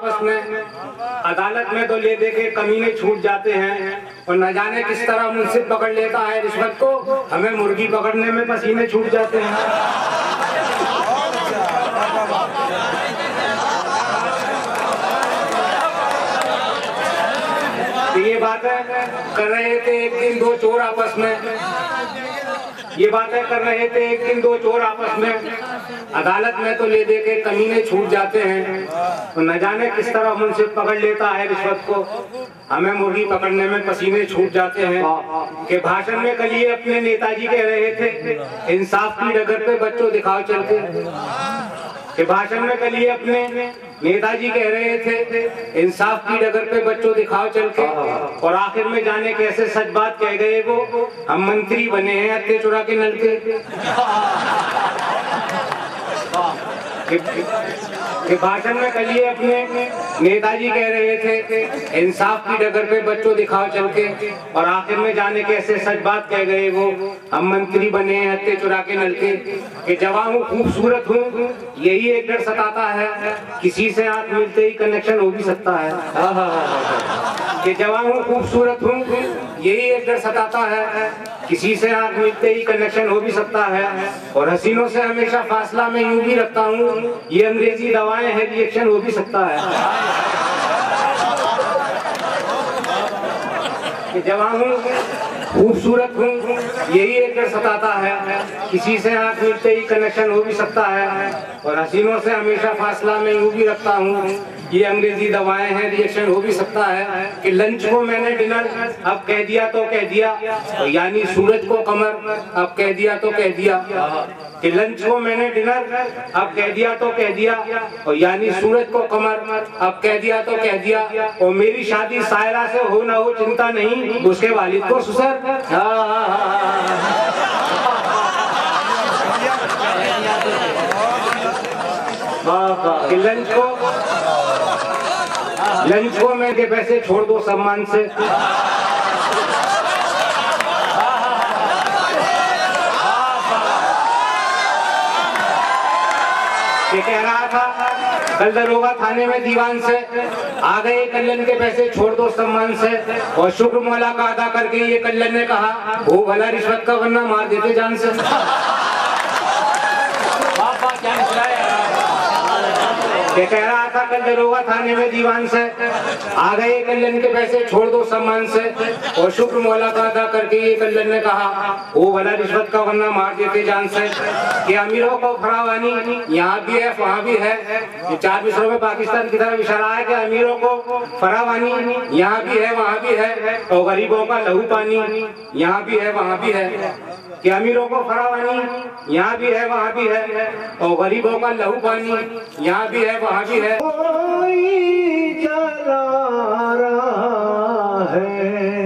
अदालत में तो ले दे के कमीने छूट जाते हैं और न जाने किस तरह मुंसिफ पकड़ लेता है रिश्वत को, हमें मुर्गी पकड़ने में पसीने छूट जाते हैं। तो ये बातें कर रहे थे एक दिन दो चोर आपस में। ये बातें कर रहे थे, एक दिन दो चोर आपस में। अदालत में तो ले दे के कमीने छूट जाते हैं। तो न जाने किस तरह मुझसे पकड़ लेता है रिश्वत को। हमें मुर्गी पकड़ने में पसीने छूट जाते हैं। के भाषण में कल ये अपने नेताजी कह रहे थे, इंसाफ की नगर पे बच्चों दिखाओ चलते कि भाषण में कल ये अपने नेताजी कह रहे थे, इंसाफ की डगर पे बच्चों दिखाओ चल के, और आखिर में जाने कैसे सच बात कह गए वो, हम मंत्री बने हैं अत्ते चुरा के नल के। भाषण में कल ये अपने नेताजी कह रहे थे, इंसाफ की डगर पे बच्चों दिखाओ चल के। और आखिर में जाने कैसे सच बात कह गए वो, हम मंत्री बने हैं हत्ते चुरा के नल के। कि जवां हूँ खूबसूरत हूँ, यही एक डर सताता है। किसी से आँख मिलते ही कनेक्शन हो भी सकता है। कि जवान हूँ खूबसूरत हूँ यही एक डर सताता है। किसी से आँख मिलते ही कनेक्शन हो भी सकता है। और हसीनों से हमेशा फासला में यूँ भी रखता हूँ, ये अंग्रेज़ी दवाएँ है रिएक्शन हो भी सकता है। कि जवां हूँ खूबसूरत हूँ। यही एक डर सताता है। किसी से आँख मिलते ही कनेक्शन हो भी सकता है। और हसीनों से हमेशा फासला में यूँ भी रखता हूँ। ये अंग्रेज़ी दवाएँ हैं रिएक्शन हो भी सकता है। कि लंच को मैंने डिनर अब कह दिया तो कह दिया। यानी सूरज को कमर अब कह दिया तो कह दिया। कि लंच को मैंने डिनर अब कह दिया तो कह दिया, और यानी सूरज को कमर अब कह दिया तो कह दिया, और मेरी शादी सायरा से हो ना हो चिंता नहीं, उसके वालिद को सुसर। कि लंच को लंच को मैं के पैसे छोड़ दो सम्मान से ये कह रहा था, कल दरोगा थाने में दीवान से, आ गए कल्याण के पैसे, छोड़ दो सम्मान से। और शुक्र मौला का अदा करके ये कल्याण ने कहा, वो भला रिश्वत का वरना मार देते जान से। ये कह रहा था कल दरोगा थाने में दीवान से। आ गए कल्याण के पैसे, छोड़ दो सम्मान से। और शुक्र मौला का अदा करके ये कल्याण ने कहा, वो भला रिश्वत का वरना मार देते जान से। कि अमीरों को फरावानी, यहाँ भी है, वहाँ भी है। चार मिसरों में पाकिस्तान की तरफ़ इशारा है कि अमीरों को फरावानी, यहाँ भी है, वहाँ भी है। और गरीबों का लहू पानी, यहाँ भी है, वहाँ भी है। कि अमीरों को खड़ा पानी यहाँ भी है, वहाँ भी है, और गरीबों का लहू पानी, यहाँ भी है, वहाँ भी है। कोई चला रहा है।